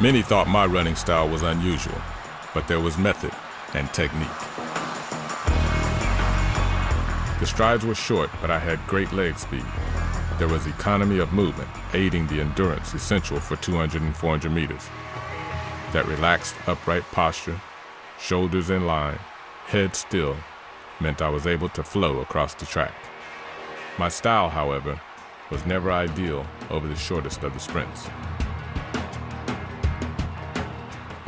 Many thought my running style was unusual, but there was method and technique. The strides were short, but I had great leg speed. There was economy of movement, aiding the endurance essential for 200 and 400 meters. That relaxed, upright posture, shoulders in line, head still, meant I was able to flow across the track. My style, however, was never ideal over the shortest of the sprints.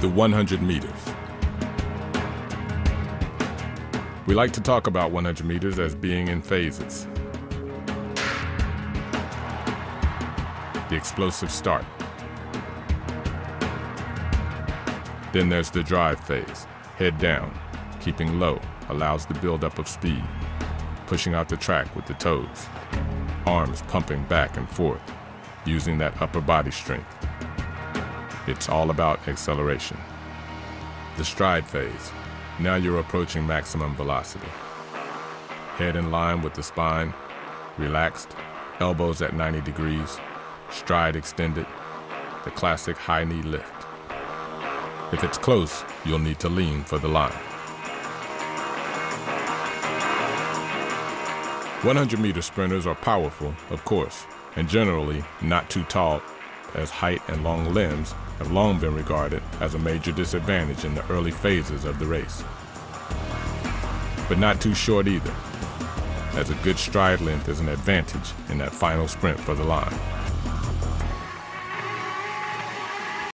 The 100 meters. We like to talk about 100 meters as being in phases. The explosive start. Then there's the drive phase, head down, keeping low, allows the buildup of speed, pushing out the track with the toes, arms pumping back and forth, using that upper body strength. It's all about acceleration. The stride phase. Now you're approaching maximum velocity. Head in line with the spine, relaxed, elbows at 90 degrees, stride extended, the classic high knee lift. If it's close, you'll need to lean for the line. 100 meter sprinters are powerful, of course, and generally not too tall, as height and long limbs have long been regarded as a major disadvantage in the early phases of the race. But not too short either, as a good stride length is an advantage in that final sprint for the line.